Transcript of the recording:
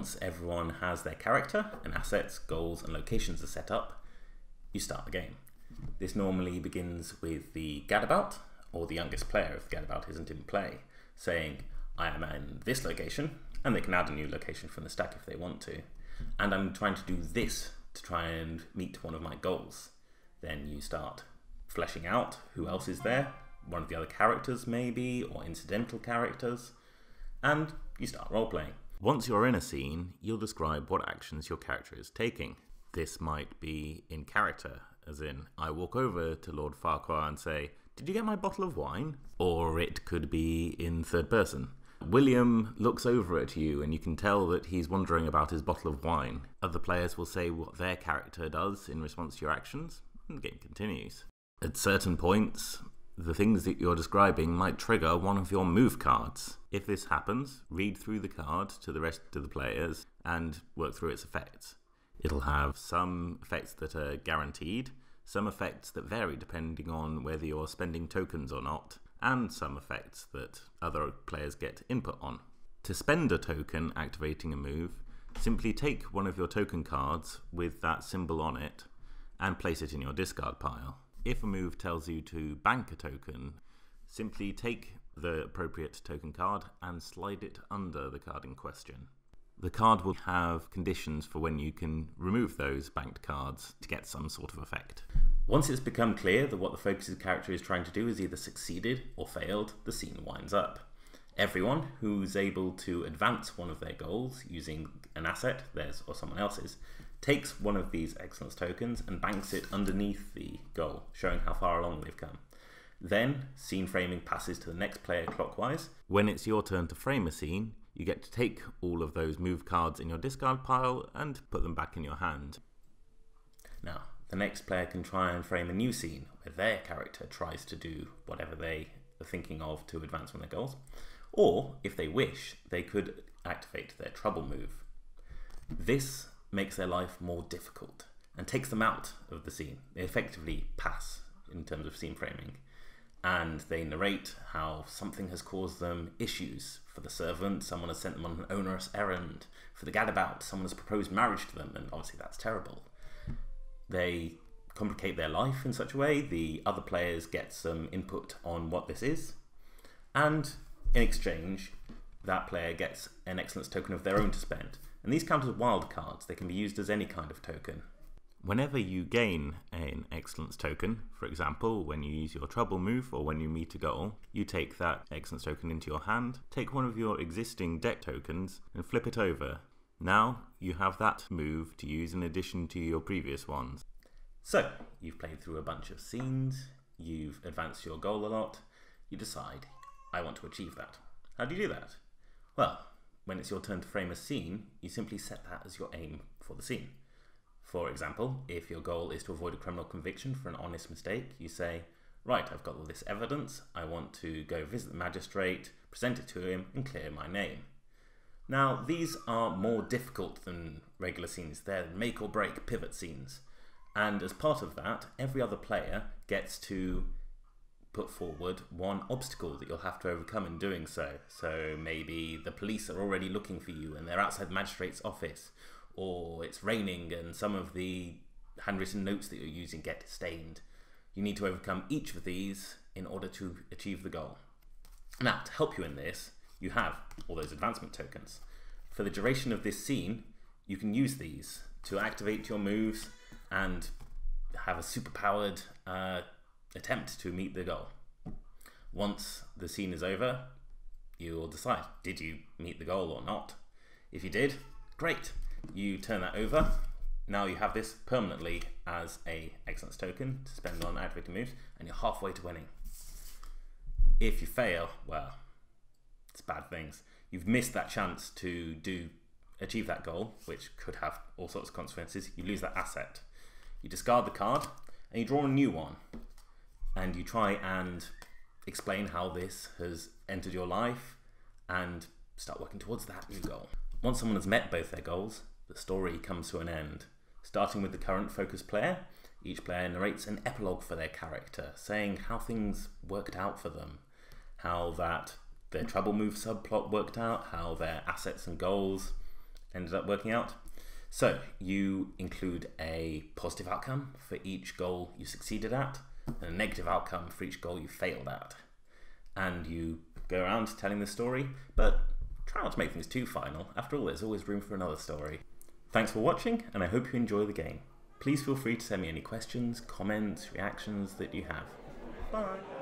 once everyone has their character and assets, goals, and locations are set up, you start the game. This normally begins with the gadabout, or the youngest player if the gadabout isn't in play, saying, I am in this location, and they can add a new location from the stack if they want to, and I'm trying to do this to try and meet one of my goals. Then you start fleshing out who else is there, one of the other characters maybe, or incidental characters, and you start role playing. Once you're in a scene, you'll describe what actions your character is taking. This might be in character, as in, I walk over to Lord Farquhar and say, Did you get my bottle of wine? Or it could be in third person. William looks over at you and you can tell that he's wondering about his bottle of wine. Other players will say what their character does in response to your actions, and the game continues. At certain points, the things that you're describing might trigger one of your move cards. If this happens, read through the card to the rest of the players and work through its effects. It'll have some effects that are guaranteed, some effects that vary depending on whether you're spending tokens or not, and some effects that other players get input on. To spend a token activating a move, simply take one of your token cards with that symbol on it and place it in your discard pile. If a move tells you to bank a token, simply take the appropriate token card and slide it under the card in question. The card will have conditions for when you can remove those banked cards to get some sort of effect. Once it's become clear that what the focused character is trying to do is either succeeded or failed, the scene winds up. Everyone who's able to advance one of their goals using an asset, theirs or someone else's, takes one of these excellence tokens and banks it underneath the goal, showing how far along they've come. Then, scene framing passes to the next player clockwise. When it's your turn to frame a scene, you get to take all of those move cards in your discard pile and put them back in your hand. Now, the next player can try and frame a new scene where their character tries to do whatever they are thinking of to advance on their goals. Or, if they wish, they could activate their trouble move. This makes their life more difficult and takes them out of the scene. They effectively pass in terms of scene framing. And they narrate how something has caused them issues. For the servant, someone has sent them on an onerous errand. For the gadabout, someone has proposed marriage to them, and obviously that's terrible they complicate their life in such a way. The other players get some input on what this is, and in exchange, that player gets an excellence token of their own to spend. And these count as wild cards, they can be used as any kind of token. Whenever you gain an excellence token, for example, when you use your trouble move or when you meet a goal, you take that excellence token into your hand, take one of your existing deck tokens, and flip it over now you have that move to use in addition to your previous ones. So, you've played through a bunch of scenes, you've advanced your goal a lot, you decide, I want to achieve that. How do you do that? Well, when it's your turn to frame a scene, you simply set that as your aim for the scene. For example, if your goal is to avoid a criminal conviction for an honest mistake, you say, Right, I've got all this evidence, I want to go visit the magistrate, present it to him, and clear my name. Now, these are more difficult than regular scenes. They're make or break pivot scenes. And as part of that, every other player gets to put forward one obstacle that you'll have to overcome in doing so. So maybe the police are already looking for you and they're outside the magistrate's office, or it's raining and some of the handwritten notes that you're using get stained. You need to overcome each of these in order to achieve the goal. Now, to help you in this, you have all those advancement tokens. For the duration of this scene, you can use these to activate your moves and have a superpowered uh, attempt to meet the goal. Once the scene is over, you will decide did you meet the goal or not. If you did, great. You turn that over. Now you have this permanently as a excellence token to spend on activating moves, and you're halfway to winning. If you fail, well, it's bad things. You've missed that chance to do achieve that goal, which could have all sorts of consequences. You lose that asset. You discard the card and you draw a new one. And you try and explain how this has entered your life and start working towards that new goal. Once someone has met both their goals, the story comes to an end. Starting with the current focus player, each player narrates an epilogue for their character, saying how things worked out for them, how that their trouble move subplot worked out, how their assets and goals ended up working out. So you include a positive outcome for each goal you succeeded at, and a negative outcome for each goal you failed at. And you go around telling the story, but try not to make things too final. After all, there's always room for another story. Thanks for watching, and I hope you enjoy the game. Please feel free to send me any questions, comments, reactions that you have. Bye!